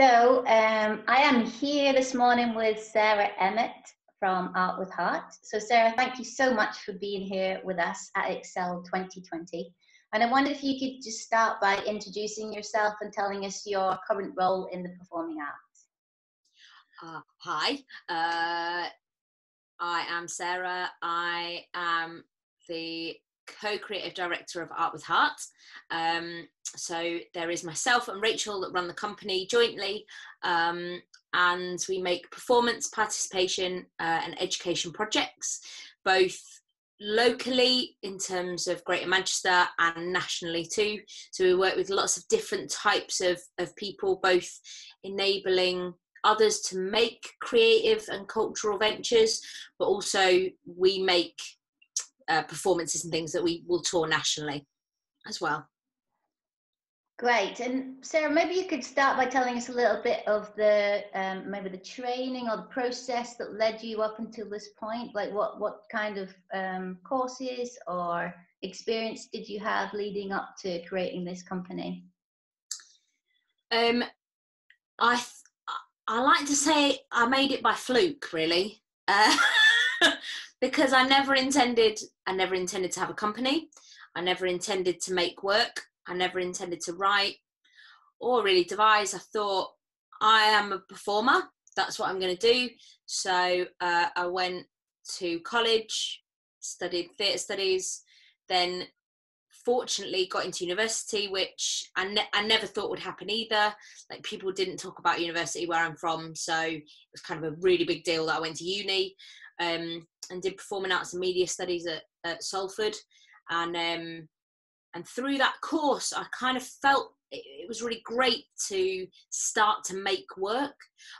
So um, I am here this morning with Sarah Emmott from Art with Heart. So Sarah, thank you so much for being here with us at Excel 2020. And I wonder if you could just start by introducing yourself and telling us your current role in the performing arts. Uh, hi, uh, I am Sarah. I am the co-creative director of Art with Heart. Um, so there is myself and Rachel that run the company jointly, um, and we make performance, participation, uh, and education projects, both locally in terms of Greater Manchester and nationally too. So we work with lots of different types of, of people, both enabling others to make creative and cultural ventures, but also we make uh, performances and things that we will tour nationally as well. Great. And Sarah, maybe you could start by telling us a little bit of the um, maybe the training or the process that led you up until this point. Like what what kind of um, courses or experience did you have leading up to creating this company? Um, I th- I like to say I made it by fluke, really, uh, because I never intended I never intended to have a company. I never intended to make work. I never intended to write or really devise. I thought I am a performer. That's what I'm going to do. So uh, I went to college, studied theatre studies, then fortunately got into university which I, ne- I never thought would happen either like people didn't talk about university where i'm from so it was kind of a really big deal that i went to uni um, and did performing arts and media studies at, at salford. And um, and through that course i kind of felt it, was really great to start to make work.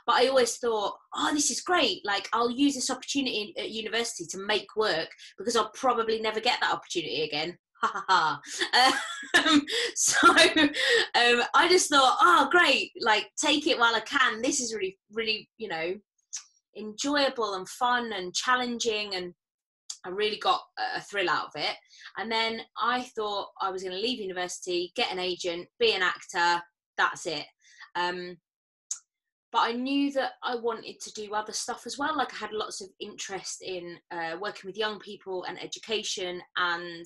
But i always thought oh this is great. Like i'll use this opportunity at university to make work because i'll probably never get that opportunity again. Ha ha ha. so um, I just thought, oh, great, like take it while I can. This is really, really, you know, enjoyable and fun and challenging, and I really got a thrill out of it. And then I thought I was going to leave university, get an agent, be an actor. That's it. Um, but I knew that I wanted to do other stuff as well. Like I had lots of interest in uh, working with young people and education and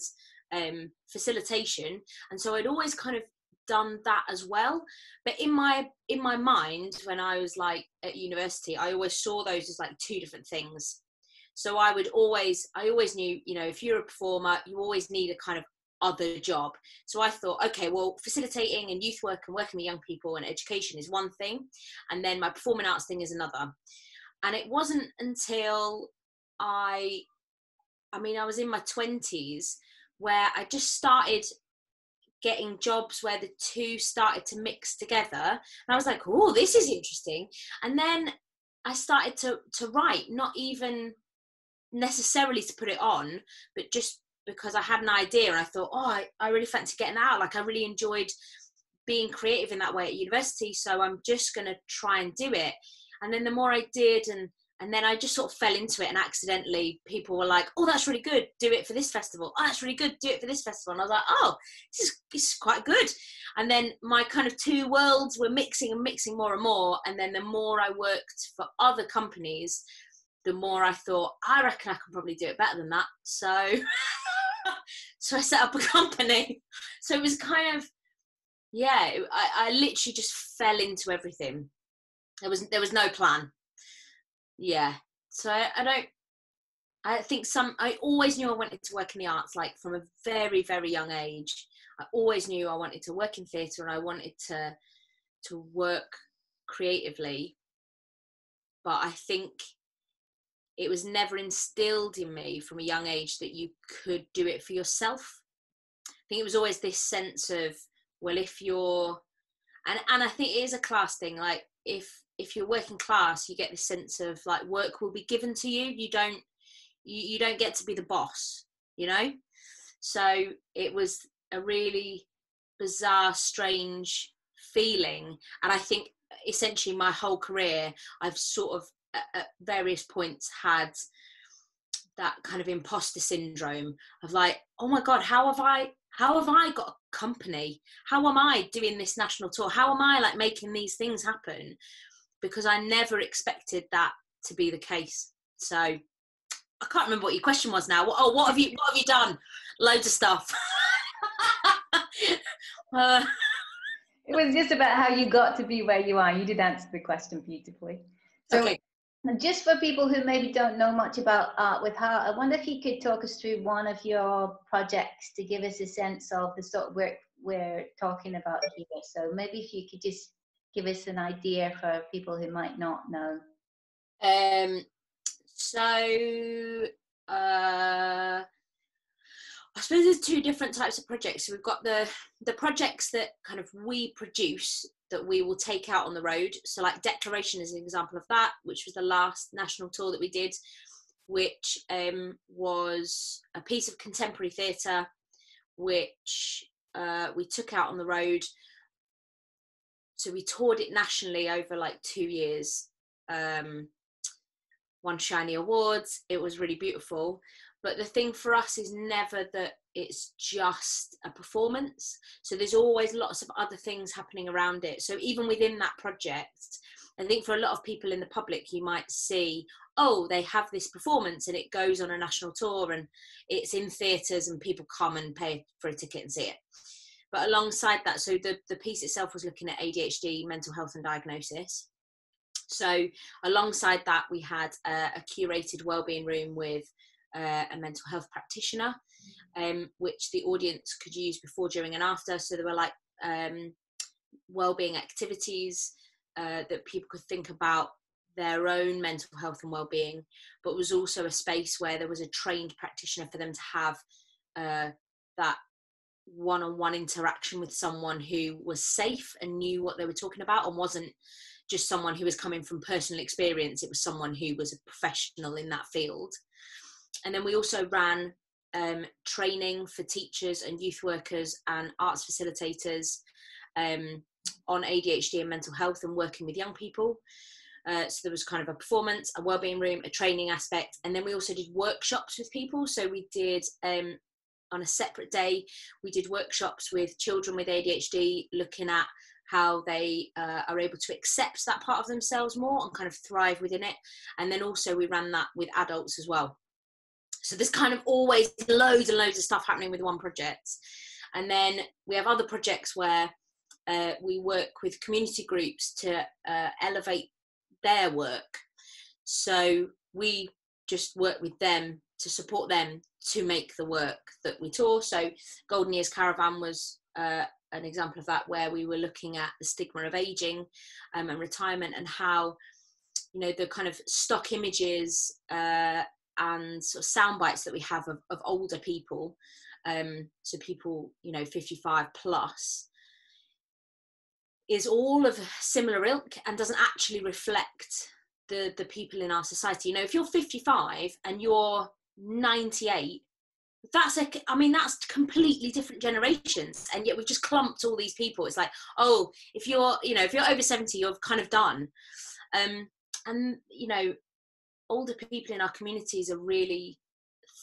um, facilitation, and so I'd always kind of done that as well. But in my in my mind, when I was like at university, I always saw those as like two different things. So I would always, I always knew, you know, if you're a performer, you always need a kind of other job. So I thought, okay, well, facilitating and youth work and working with young people and education is one thing, and then my performing arts thing is another. And it wasn't until I, I mean, I was in my twenties where I just started getting jobs where the two started to mix together. And i was like oh this is interesting. And then i started to to write not even necessarily to put it on but just because i had an idea i thought oh i, I really fancy getting out. Like i really enjoyed being creative in that way at university so i'm just going to try and do it. And then the more i did and and then I just sort of fell into it and accidentally people were like, oh, that's really good. Do it for this festival. Oh, that's really good. Do it for this festival. And I was like, oh, this is, this is quite good. And then my kind of two worlds were mixing and mixing more and more. And then the more I worked for other companies, the more I thought, I reckon I can probably do it better than that. So, so I set up a company. So it was kind of, yeah, I, I literally just fell into everything. There was, there was no plan yeah. So I, I don't i think some i always knew i wanted to work in the arts like from a very very young age. I always knew i wanted to work in theatre and i wanted to to work creatively. But i think it was never instilled in me from a young age that you could do it for yourself. I think it was always this sense of well if you're and and i think it is a class thing like if if you're working class you get this sense of like work will be given to you. You don't you, you don't get to be the boss you know? So it was a really bizarre strange feeling. And i think essentially my whole career i've sort of at various points had that kind of imposter syndrome of like oh my god how have i how have i got a company? How am i doing this national tour? How am i like making these things happen because i never expected that to be the case. So i can't remember what your question was now. Oh what have you what have you done? Loads of stuff. Uh, it was just about how you got to be where you are. You did answer the question beautifully. So okay. And just for people who maybe don't know much about Art with Heart, I wonder if you could talk us through one of your projects to give us a sense of the sort of work we're talking about here. So maybe if you could just give us an idea for people who might not know. Um, so uh, I suppose there's two different types of projects. So we've got the the projects that kind of we produce that we will take out on the road. So, like Declaration is an example of that, which was the last national tour that we did, which um, was a piece of contemporary theatre, which uh, we took out on the road. So we toured it nationally over like two years. Um, won shiny awards. It was really beautiful. But the thing for us is never that it's just a performance. So there's always lots of other things happening around it. So even within that project, I think for a lot of people in the public, you might see, oh, they have this performance and it goes on a national tour and it's in theatres and people come and pay for a ticket and see it. But alongside that, so the, the piece itself was looking at ADHD, mental health and diagnosis. So alongside that, we had a, curated wellbeing room with uh, a mental health practitioner, um, which the audience could use before, during, and after. So there were like um, well-being activities uh, that people could think about their own mental health and well-being, but was also a space where there was a trained practitioner for them to have uh, that one-on-one interaction with someone who was safe and knew what they were talking about and wasn't just someone who was coming from personal experience it was someone who was a professional in that field and then we also ran um, training for teachers and youth workers and arts facilitators um, on ADHD and mental health and working with young people. Uh, so there was kind of a performance, a wellbeing room, a training aspect, and then we also did workshops with people. So we did um, on a separate day, we did workshops with children with ADHD, looking at how they uh, are able to accept that part of themselves more and kind of thrive within it. And then also we ran that with adults as well. So there's kind of always loads and loads of stuff happening with one project. And then we have other projects where uh, we work with community groups to uh, elevate their work. So we just work with them to support them to make the work that we tour. So Golden Years Caravan was uh, an example of that, where we were looking at the stigma of aging um, and retirement and how you know the kind of stock images uh, and sort of sound bites that we have of, of older people, um, so people, you know, 55 plus, is all of similar ilk and doesn't actually reflect the the people in our society. You know, if you're 55 and you're 98, that's a i mean that's completely different generations and yet we've just clumped all these people. It's like oh if you're you know if you're over 70 you're kind of done. Um and you know older people in our communities are really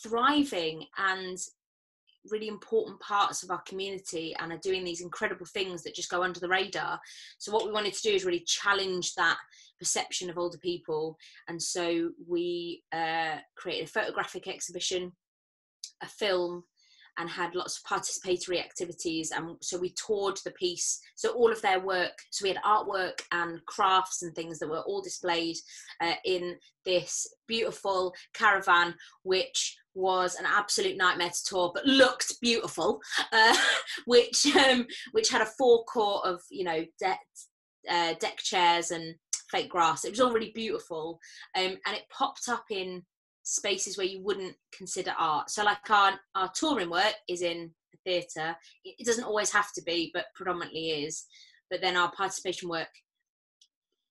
thriving and really important parts of our community and are doing these incredible things that just go under the radar. So, what we wanted to do is really challenge that perception of older people. And so, we uh, created a photographic exhibition, a film, and had lots of participatory activities and so we toured the piece so all of their work so we had artwork and crafts and things that were all displayed uh, in this beautiful caravan which was an absolute nightmare to tour but looked beautiful uh, which um, which had a forecourt of you know deck, uh, deck chairs and fake grass it was all really beautiful um, and it popped up in spaces where you wouldn't consider art. So like our our touring work is in the theatre. It doesn't always have to be, but predominantly is. But then our participation work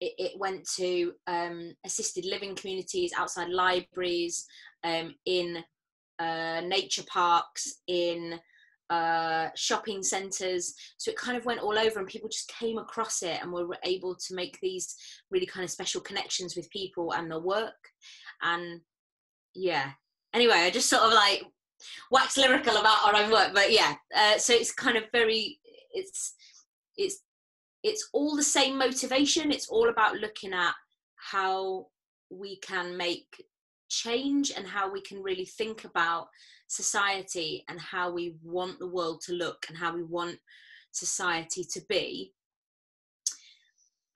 it, it went to um, assisted living communities outside libraries, um, in uh, nature parks, in uh, shopping centres. So it kind of went all over, and people just came across it and were able to make these really kind of special connections with people and the work. And yeah anyway i just sort of like wax lyrical about our own work, but yeah. Uh, so it's kind of very it's it's it's all the same motivation. It's all about looking at how we can make change and how we can really think about society and how we want the world to look and how we want society to be.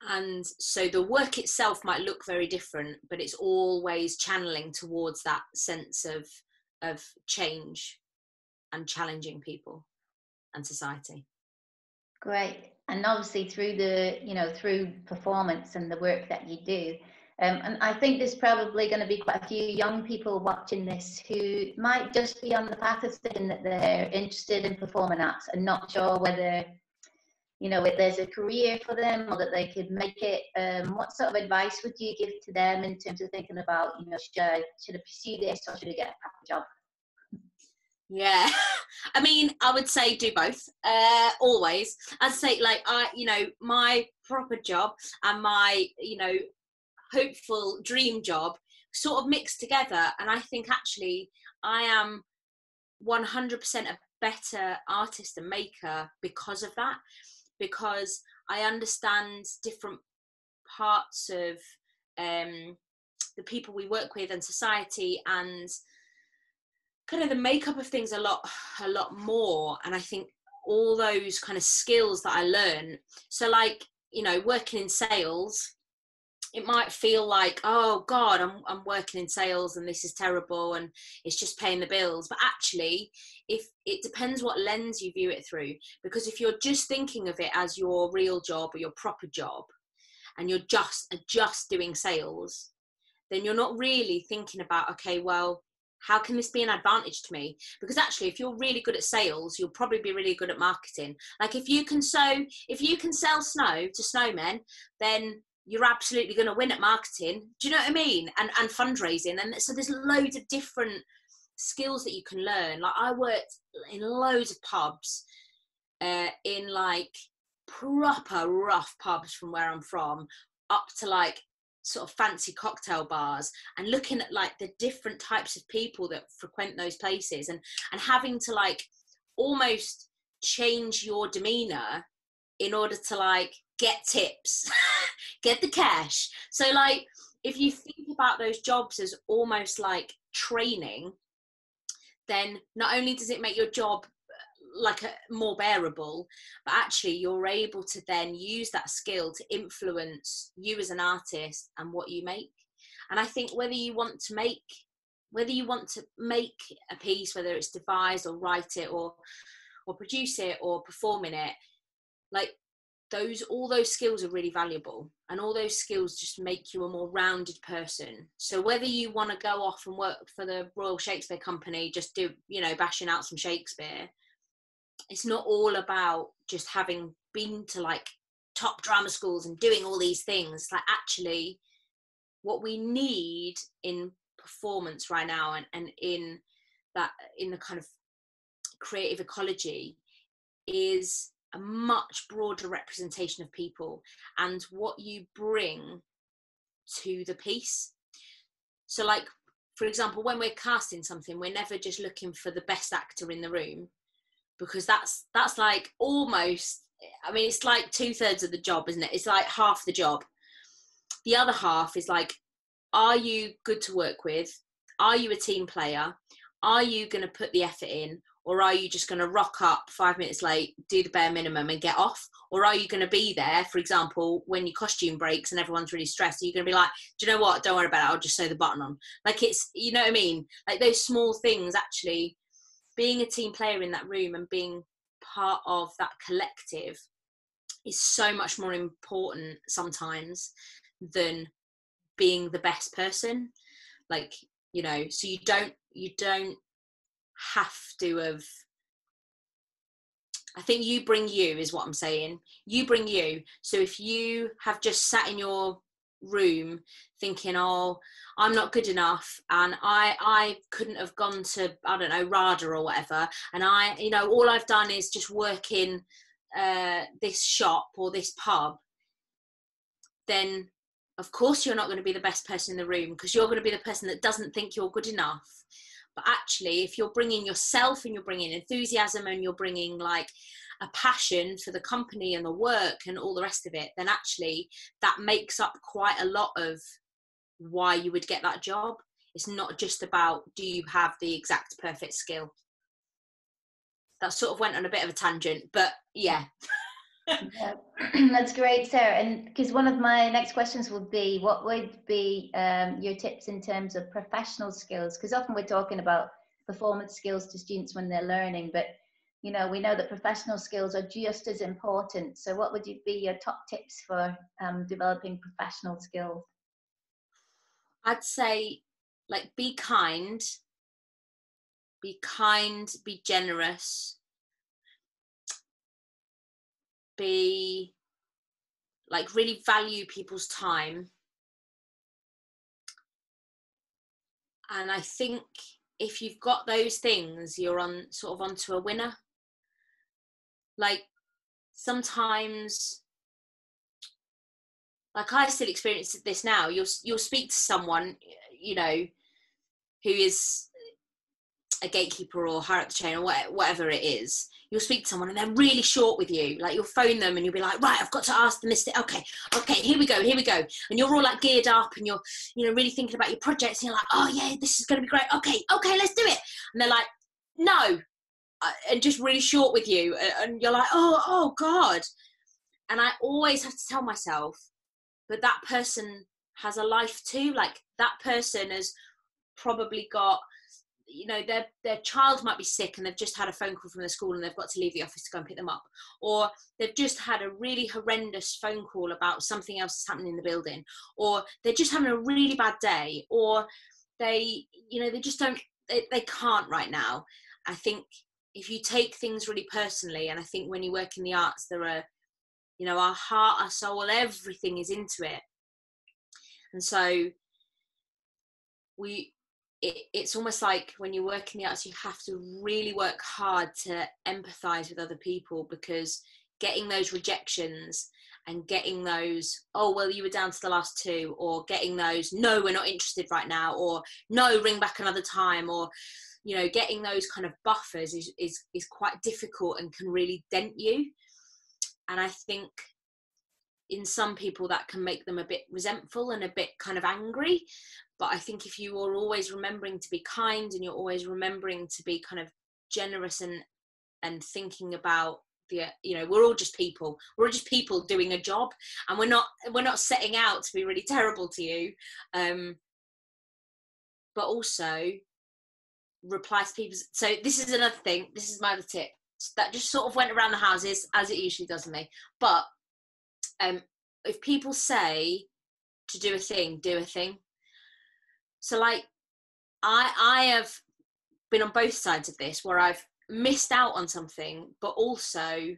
And so the work itself might look very different but it's always channeling towards that sense of of change and challenging people and society. Great and obviously through the you know through performance and the work that you do um, and I think there's probably going to be quite a few young people watching this who might just be on the path of thinking that they're interested in performing arts and not sure whether you know, if there's a career for them or that they could make it, um, what sort of advice would you give to them in terms of thinking about, you know, should I, should I pursue this or should I get a proper job? Yeah, I mean, I would say do both. Uh, always, I'd say like I, you know, my proper job and my, you know, hopeful dream job sort of mixed together, and I think actually I am 100% a better artist and maker because of that because I understand different parts of um, the people we work with and society and kind of the makeup of things a lot a lot more. And i think all those kind of skills that i learn so like you know working in sales it might feel like oh god I'm, I'm working in sales and this is terrible and it's just paying the bills. But actually if it depends what lens you view it through. Because if you're just thinking of it as your real job or your proper job and you're just just doing sales then you're not really thinking about okay well how can this be an advantage to me because actually if you're really good at sales you'll probably be really good at marketing like if you can sew if you can sell snow to snowmen then you're absolutely going to win at marketing. Do you know what I mean? And and fundraising, and so there's loads of different skills that you can learn. Like I worked in loads of pubs, uh, in like proper rough pubs from where I'm from, up to like sort of fancy cocktail bars and looking at like the different types of people that frequent those places and and having to like almost change your demeanor in order to like get tips, get the cash. So, like, if you think about those jobs as almost like training, then not only does it make your job like a, more bearable, but actually you're able to then use that skill to influence you as an artist and what you make. And I think whether you want to make whether you want to make a piece, whether it's devise or write it or or produce it or perform in it, like those all those skills are really valuable and all those skills just make you a more rounded person so whether you want to go off and work for the royal shakespeare company just do you know bashing out some shakespeare it's not all about just having been to like top drama schools and doing all these things like actually what we need in performance right now and, and in that in the kind of creative ecology is a much broader representation of people and what you bring to the piece. So, like, for example, when we're casting something, we're never just looking for the best actor in the room because that's that's like almost I mean, it's like two thirds of the job, isn't it? It's like half the job. The other half is like, are you good to work with? Are you a team player? Are you going to put the effort in? or are you just going to rock up five minutes late do the bare minimum and get off or are you going to be there for example when your costume breaks and everyone's really stressed are you going to be like do you know what don't worry about it i'll just sew the button on like it's you know what i mean like those small things actually being a team player in that room and being part of that collective is so much more important sometimes than being the best person like you know so you don't you don't have to have I think you bring you is what I'm saying. You bring you. So if you have just sat in your room thinking, "Oh, I'm not good enough," and I I couldn't have gone to I don't know RADA or whatever, and I you know all I've done is just work in uh, this shop or this pub, then of course you're not going to be the best person in the room because you're going to be the person that doesn't think you're good enough. But actually if you're bringing yourself and you're bringing enthusiasm and you're bringing like a passion for the company and the work and all the rest of it then actually that makes up quite a lot of why you would get that job it's not just about do you have the exact perfect skill that sort of went on a bit of a tangent but yeah yeah, that's great, Sarah. And because one of my next questions would be, what would be um, your tips in terms of professional skills? Because often we're talking about performance skills to students when they're learning, but you know we know that professional skills are just as important. So, what would be your top tips for um, developing professional skills? I'd say, like, be kind, be kind, be generous, be like really value people's time. And i think if you've got those things you're on sort of onto a winner. Like sometimes like i still experience this now you'll you'll speak to someone you know who is a gatekeeper or higher up the chain or whatever it is you'll speak to someone and they're really short with you. Like you'll phone them and you'll be like, right, I've got to ask them this. Okay, okay, here we go, here we go. And you're all like geared up and you're, you know, really thinking about your projects. And you're like, oh yeah, this is going to be great. Okay, okay, let's do it. And they're like, no, uh, and just really short with you. And you're like, oh, oh God. And I always have to tell myself, but that person has a life too. Like that person has probably got you know their their child might be sick and they've just had a phone call from the school and they've got to leave the office to go and pick them up. Or they've just had a really horrendous phone call about something else that's happening in the building. Or they're just having a really bad day. Or they you know they just don't they, they can't right now. I think if you take things really personally and i think when you work in the arts there are you know our heart our soul everything is into it and so we it, it's almost like when you work in the arts, you have to really work hard to empathize with other people because getting those rejections and getting those, oh, well, you were down to the last two, or getting those, no, we're not interested right now, or no, ring back another time, or, you know, getting those kind of buffers is, is, is quite difficult and can really dent you. And I think in some people that can make them a bit resentful and a bit kind of angry. But i think if you are always remembering to be kind and you're always remembering to be kind of generous and and thinking about the you know we're all just people. We're just people doing a job and we're not we're not setting out to be really terrible to you. Um but also reply to people so this is another thing. This is my other tip that just sort of went around the houses as it usually does with me. But um if people say to do a thing do a thing. So like i i have been on both sides of this where i've missed out on something but also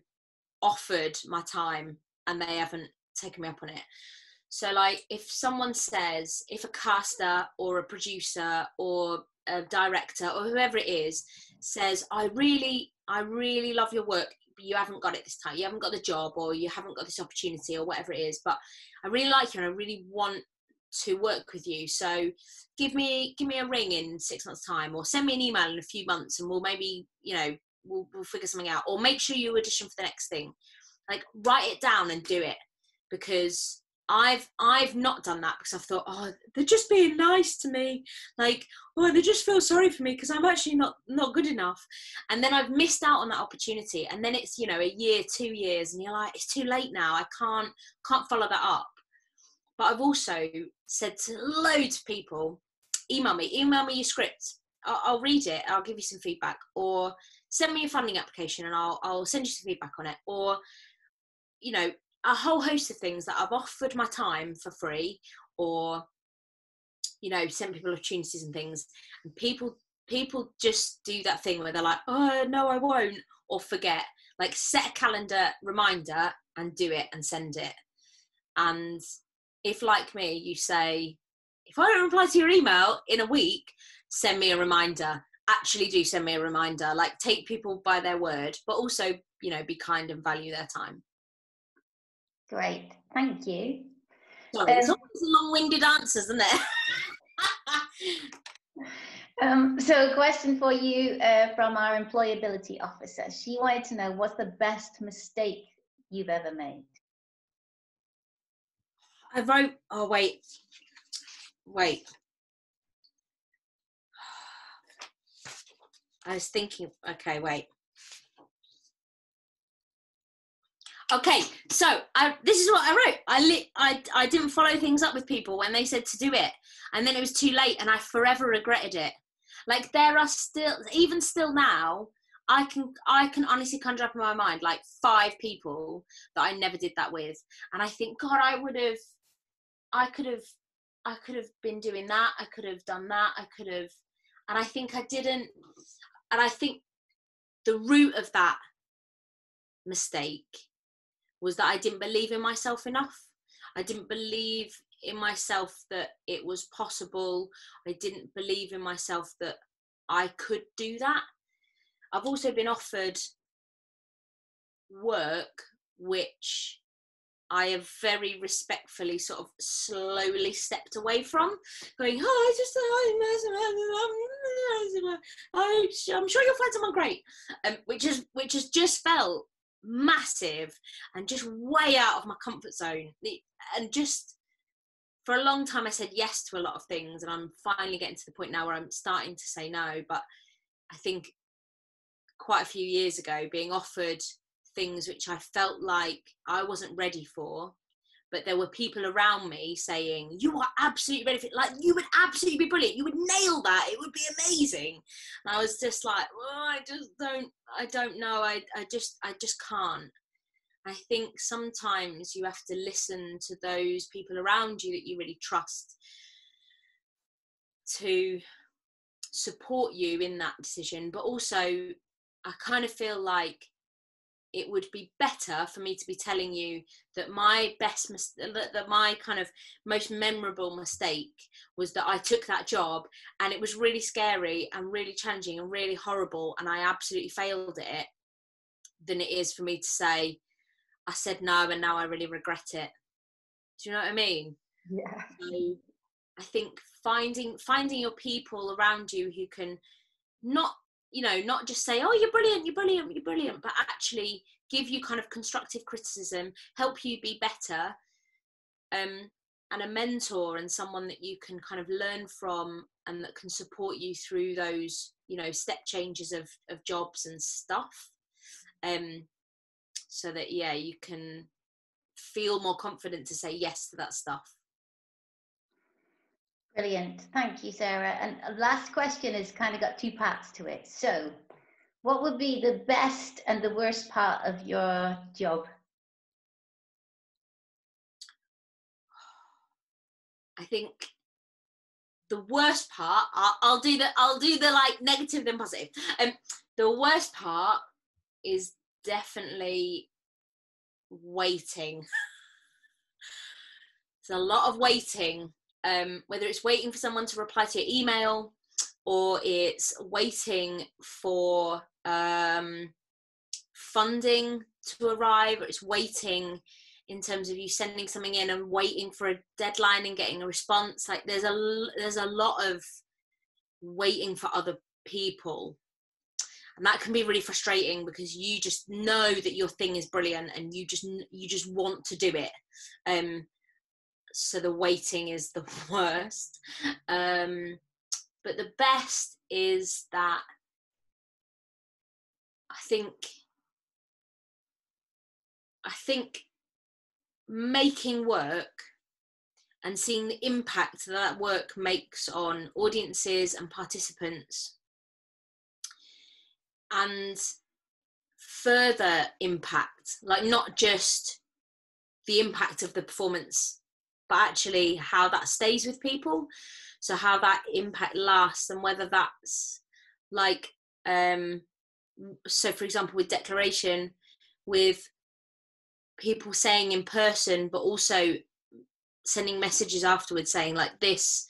offered my time and they haven't taken me up on it. So like if someone says if a caster or a producer or a director or whoever it is says i really i really love your work. But you haven't got it this time. You haven't got the job or you haven't got this opportunity or whatever it is but i really like you and i really want to work with you. So give me give me a ring in six months time or send me an email in a few months and we'll maybe you know we'll, we'll figure something out. Or make sure you audition for the next thing. Like write it down and do it because I've I've not done that because I've thought, oh, they're just being nice to me. Like, oh, they just feel sorry for me because I'm actually not not good enough. And then I've missed out on that opportunity. And then it's you know a year, two years, and you're like, it's too late now. I can't can't follow that up. But I've also said to loads of people, email me, email me your script. I'll, I'll read it. I'll give you some feedback, or send me a funding application, and I'll I'll send you some feedback on it. Or you know, a whole host of things that I've offered my time for free or you know sent people opportunities and things. And people people just do that thing where they're like oh no I won't or forget. Like set a calendar reminder and do it and send it. And if like me you say if I don't reply to your email in a week send me a reminder. Actually do send me a reminder. Like take people by their word but also you know be kind and value their time Great, thank you. Sorry, um, it's always long-winded answers, isn't it? Um, so, a question for you uh, from our employability officer. She wanted to know what's the best mistake you've ever made? I wrote, oh, wait, wait. I was thinking, okay, wait. Okay, so I, this is what I wrote. I, li- I I didn't follow things up with people when they said to do it, and then it was too late, and I forever regretted it. Like there are still, even still now, I can I can honestly conjure up in my mind like five people that I never did that with, and I think God, I would have, I could have, I could have been doing that. I could have done that. I could have, and I think I didn't, and I think the root of that mistake was that I didn't believe in myself enough. I didn't believe in myself that it was possible. I didn't believe in myself that I could do that. I've also been offered work which I have very respectfully sort of slowly stepped away from, going, oh, I just, I'm sure you'll find someone great, um, which is which has just felt massive and just way out of my comfort zone, and just for a long time I said yes to a lot of things, and I'm finally getting to the point now where I'm starting to say no. But I think quite a few years ago, being offered things which I felt like I wasn't ready for, but there were people around me saying, "You are absolutely ready for it. Like you would absolutely be brilliant. You would nail that. It would be amazing." And I was just like, "Well, I just don't. I don't know. I I just I just can't." I think sometimes you have to listen to those people around you that you really trust to support you in that decision. But also, I kind of feel like it would be better for me to be telling you that my best mis- that, that my kind of most memorable mistake was that I took that job and it was really scary and really challenging and really horrible and I absolutely failed at it than it is for me to say I said no and now I really regret it. Do you know what I mean? Yeah. So I think finding finding your people around you who can not you know not just say oh you're brilliant you're brilliant you're brilliant but actually give you kind of constructive criticism help you be better um and a mentor and someone that you can kind of learn from and that can support you through those you know step changes of of jobs and stuff um so that yeah you can feel more confident to say yes to that stuff brilliant. Thank you sarah. And last question has kind of got two parts to it. So what would be the best and the worst part of your job? I think the worst part I'll, I'll do the i'll do the like negative then positive. Um the worst part is definitely waiting. There's a lot of waiting, um, whether it's waiting for someone to reply to your email or it's waiting for um, funding to arrive, or it's waiting in terms of you sending something in and waiting for a deadline and getting a response. Like there's a there's a lot of waiting for other people and that can be really frustrating because you just know that your thing is brilliant and you just you just want to do it um so the waiting is the worst. Um but the best is that i think i think making work and seeing the impact that, that work makes on audiences and participants and further impact like not just the impact of the performance but actually how that stays with people. So how that impact lasts and whether that's like um so for example with declaration with people saying in person but also sending messages afterwards saying like this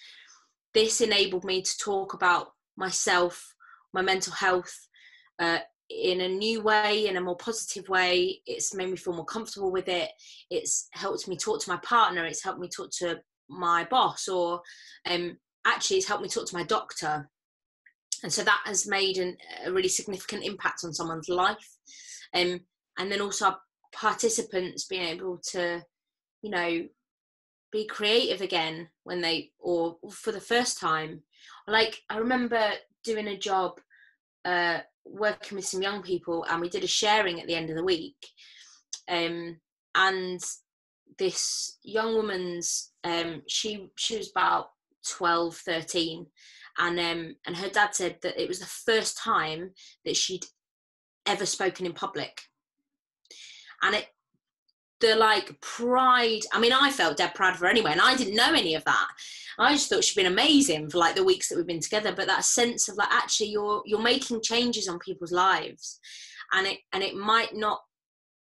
this enabled me to talk about myself my mental health uh, in a new way, in a more positive way. It's made me feel more comfortable with it. It's helped me talk to my partner. It's helped me talk to my boss, or um, actually, it's helped me talk to my doctor. and so that has made an, a really significant impact on someone's life um, and then also participants being able to you know be creative again when they or for the first time like i remember doing a job uh, working with some young people and we did a sharing at the end of the week. Um, and this young woman's um, she she was about 12 13 and um, and her dad said that it was the first time that she'd ever spoken in public. And it the like pride i mean i felt dead proud of her anyway and i didn't know any of that. I just thought she'd been amazing for like the weeks that we've been together but that sense of like actually you're you're making changes on people's lives and it and it might not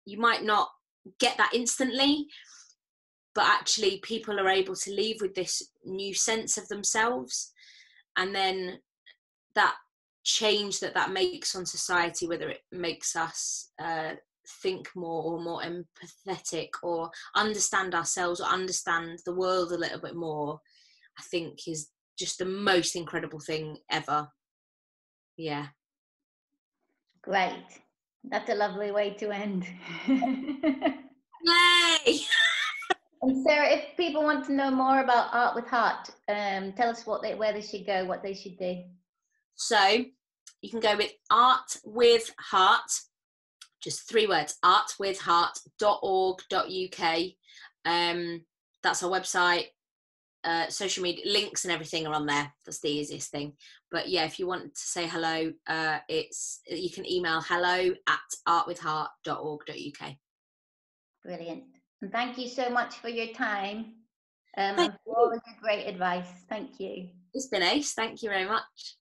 you might not get that instantly but actually people are able to leave with this new sense of themselves and then that change that that makes on society whether it makes us uh, think more or more empathetic or understand ourselves or understand the world a little bit more i think is just the most incredible thing ever. Yeah. Great. That's a lovely way to end. Yay! And Sarah, if people want to know more about Art with Heart, um, tell us what they, where they should go, what they should do. So you can go with Art with Heart, just three words, artwithheart.org.uk. Um, that's our website. Uh, social media links and everything are on there. That's the easiest thing. But yeah, if you want to say hello, uh, it's you can email hello at artwithheart.org.uk. Brilliant. And thank you so much for your time. Um, and for all of your great advice. Thank you. It's been ace. Thank you very much.